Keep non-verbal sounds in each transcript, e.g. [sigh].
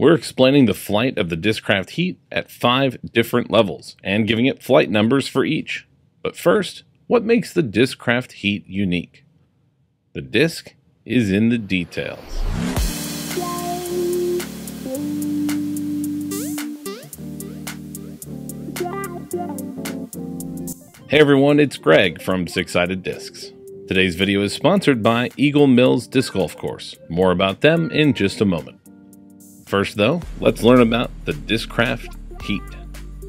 We're explaining the flight of the Discraft Heat at five different levels and giving it flight numbers for each. But first, what makes the Discraft Heat unique? The disc is in the details. Hey everyone, it's Greg from Six Sided Discs. Today's video is sponsored by Eagle Mills Disc Golf Course. More about them in just a moment. First though, let's learn about the Discraft Heat.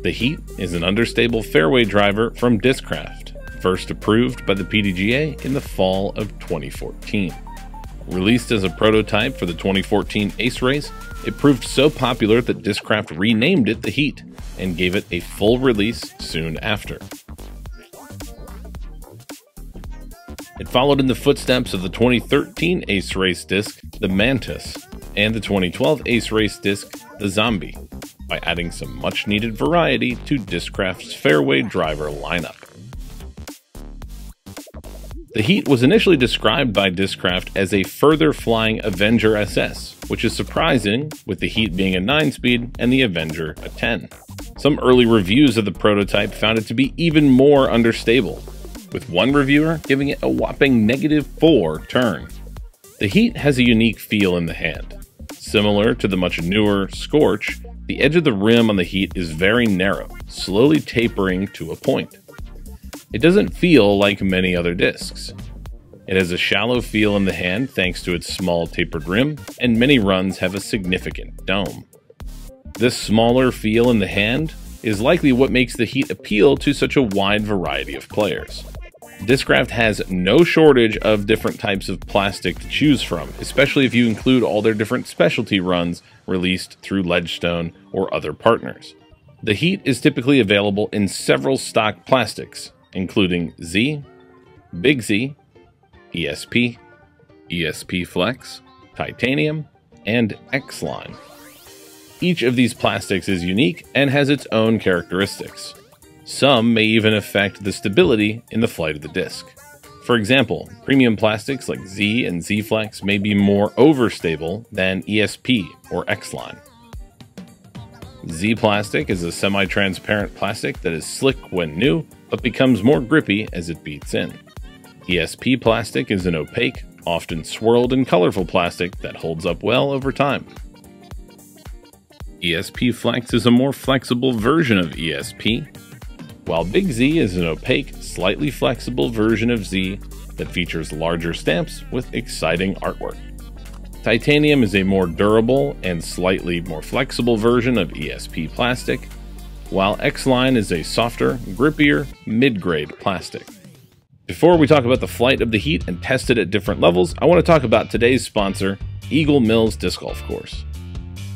The Heat is an understable fairway driver from Discraft, first approved by the PDGA in the fall of 2014. Released as a prototype for the 2014 Ace Race, it proved so popular that Discraft renamed it the Heat and gave it a full release soon after. It followed in the footsteps of the 2013 Ace Race disc, the Mantis, and the 2012 Ace Race disc, the Zombie, by adding some much needed variety to Discraft's fairway driver lineup. The Heat was initially described by Discraft as a further flying Avenger SS, which is surprising with the Heat being a 9 speed and the Avenger a 10. Some early reviews of the prototype found it to be even more understable, with one reviewer giving it a whopping negative 4 turn. The Heat has a unique feel in the hand. Similar to the much newer Scorch, the edge of the rim on the Heat is very narrow, slowly tapering to a point. It doesn't feel like many other discs. It has a shallow feel in the hand thanks to its small tapered rim, and many runs have a significant dome. This smaller feel in the hand is likely what makes the Heat appeal to such a wide variety of players. Discraft has no shortage of different types of plastic to choose from, especially if you include all their different specialty runs released through Ledgestone or other partners. The Heat is typically available in several stock plastics, including Z, Big Z, ESP, ESP Flex, Titanium, and X-Line. Each of these plastics is unique and has its own characteristics. Some may even affect the stability in the flight of the disc. For example, premium plastics like Z and Z Flex may be more overstable than ESP or X-Line. Z plastic is a semi transparent plastic that is slick when new, but becomes more grippy as it beats in. ESP plastic is an opaque, often swirled and colorful plastic that holds up well over time. ESP Flex is a more flexible version of ESP, while Big Z is an opaque, slightly flexible version of Z that features larger stamps with exciting artwork. Titanium is a more durable and slightly more flexible version of ESP plastic, while X-Line is a softer, grippier, mid-grade plastic. Before we talk about the flight of the Heat and test it at different levels, I want to talk about today's sponsor, Eagle Mills Disc Golf Course.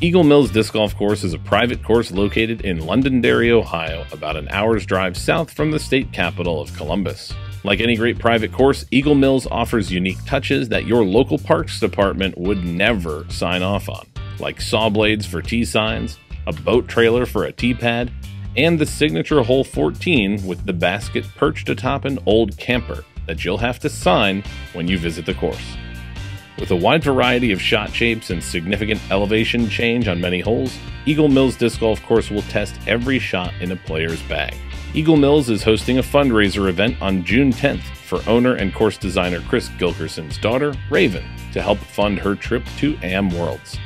Eagle Mills Disc Golf Course is a private course located in Londonderry, Ohio, about an hour's drive south from the state capital of Columbus. Like any great private course, Eagle Mills offers unique touches that your local parks department would never sign off on, like saw blades for tee signs, a boat trailer for a tee pad, and the signature hole 14 with the basket perched atop an old camper that you'll have to sign when you visit the course. With a wide variety of shot shapes and significant elevation change on many holes, Eagle Mills Disc Golf Course will test every shot in a player's bag. Eagle Mills is hosting a fundraiser event on June 10th for owner and course designer Chris Gilkerson's daughter, Raven, to help fund her trip to AM Worlds.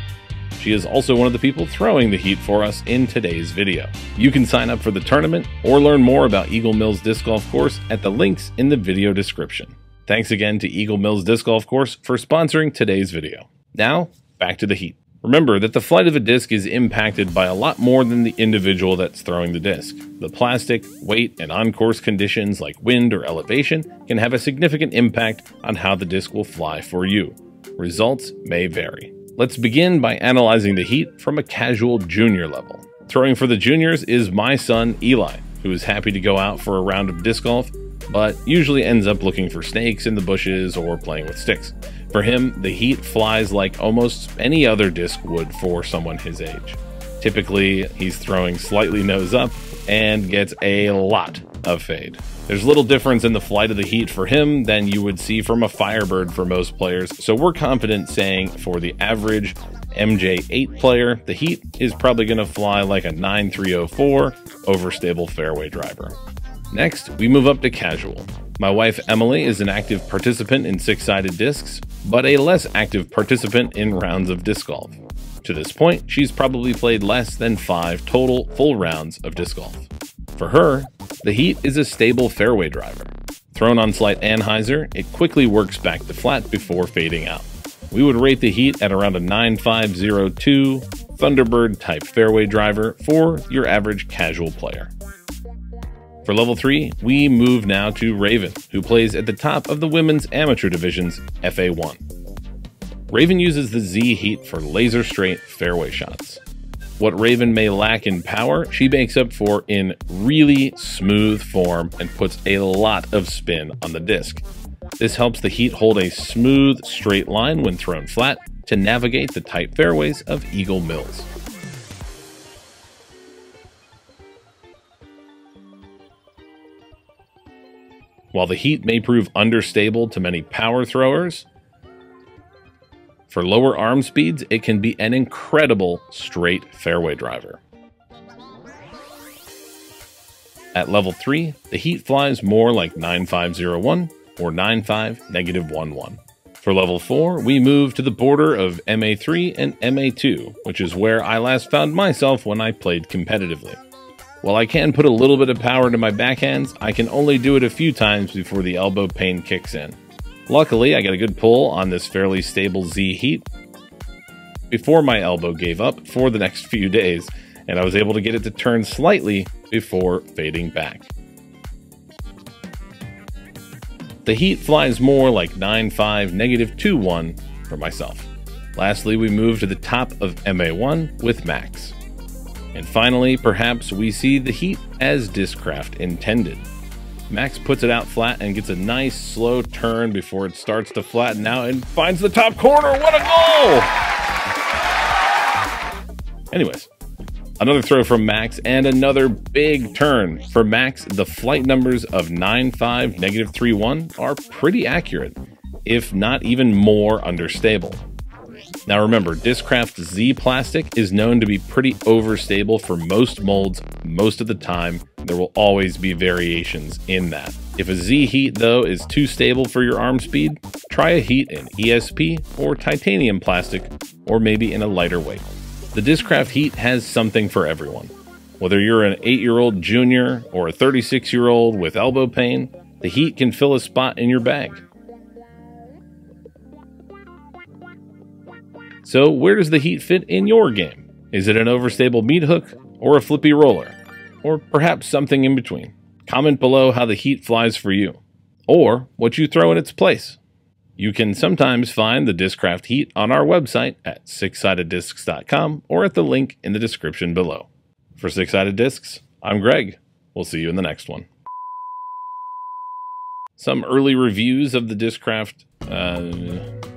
She is also one of the people throwing the heat for us in today's video. You can sign up for the tournament or learn more about Eagle Mills Disc Golf Course at the links in the video description. Thanks again to Eagle Mills Disc Golf Course for sponsoring today's video. Now, back to the heat. Remember that the flight of a disc is impacted by a lot more than the individual that's throwing the disc. The plastic, weight, and on-course conditions like wind or elevation can have a significant impact on how the disc will fly for you. Results may vary. Let's begin by analyzing the heat from a casual junior level. Throwing for the juniors is my son Eli, who is happy to go out for a round of disc golf but usually ends up looking for snakes in the bushes or playing with sticks. For him, the heat flies like almost any other disc would for someone his age. Typically, he's throwing slightly nose up and gets a lot of fade. There's little difference in the flight of the heat for him than you would see from a Firebird for most players, so we're confident saying for the average MJ8 player, the Heat is probably going to fly like a 9304 overstable fairway driver. Next, we move up to casual. My wife Emily is an active participant in six sided discs, but a less active participant in rounds of disc golf. To this point, she's probably played less than five total full rounds of disc golf. For her, the Heat is a stable fairway driver. Thrown on slight anhyzer, it quickly works back to flat before fading out. We would rate the Heat at around a 9502 Thunderbird type fairway driver for your average casual player. For level 3, we move now to Raven, who plays at the top of the women's amateur division's FA1. Raven uses the Z Heat for laser straight fairway shots. What Raven may lack in power, she makes up for in really smooth form and puts a lot of spin on the disc. This helps the Heat hold a smooth, straight line when thrown flat to navigate the tight fairways of Eagle Mills. While the Heat may prove understable to many power throwers, for lower arm speeds, it can be an incredible straight fairway driver. At level 3, the Heat flies more like 9501 or 95 negative 11. For level 4, we move to the border of MA3 and MA2, which is where I last found myself when I played competitively. While I can put a little bit of power into my backhands, I can only do it a few times before the elbow pain kicks in. Luckily, I got a good pull on this fairly stable Z heat before my elbow gave up for the next few days, and I was able to get it to turn slightly before fading back. The heat flies more like 9.5 negative 2.1 for myself. Lastly, we move to the top of MA1 with Max. And finally, perhaps we see the heat as Discraft intended. Max puts it out flat and gets a nice slow turn before it starts to flatten out and finds the top corner. What a goal! Anyways, another throw from Max and another big turn. For Max, the flight numbers of 9-5, negative 3-1 are pretty accurate, if not even more understable. Now remember, Discraft Z plastic is known to be pretty overstable for most molds most of the time. There will always be variations in that. If a Z heat though is too stable for your arm speed, try a heat in ESP or titanium plastic or maybe in a lighter weight. The Discraft heat has something for everyone. Whether you're an 8-year-old junior or a 36-year-old with elbow pain, the heat can fill a spot in your bag. So, where does the heat fit in your game? Is it an overstable meat hook or a flippy roller? Or perhaps something in between? Comment below how the heat flies for you, or what you throw in its place. You can sometimes find the Discraft Heat on our website at sixsideddiscs.com or at the link in the description below. For Six Sided Discs, I'm Greg. We'll see you in the next one. Some early reviews of the Discraft. Uh,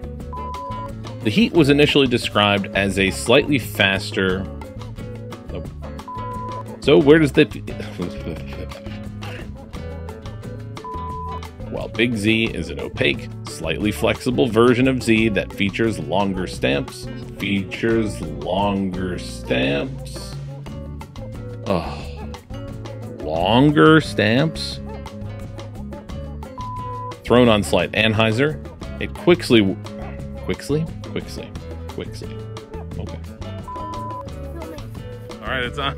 the Heat was initially described as a slightly faster. So where does the [laughs] While Big Z is an opaque, slightly flexible version of Z that features longer stamps, features longer stamps. Oh, longer stamps. Thrown on slight anhyzer, it quickly, quickly Quickly. Quickly. Okay. All right, it's on.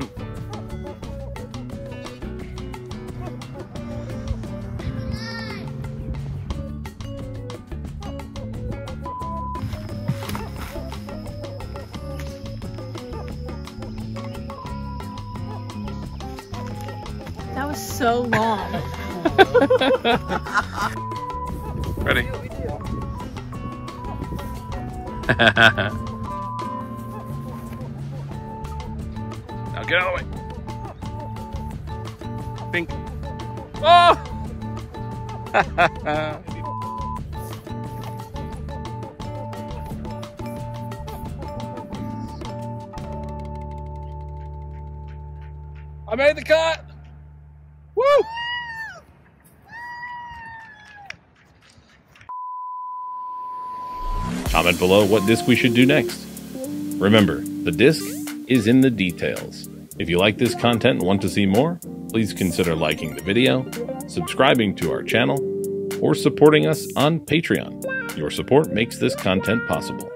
That was so long. [laughs] Ready? Now get out of the way. Pink. Oh! [laughs] I made the cut! Woo! Comment below what disc we should do next. Remember, the disc is in the details. If you like this content and want to see more, please consider liking the video, subscribing to our channel, or supporting us on Patreon. Your support makes this content possible.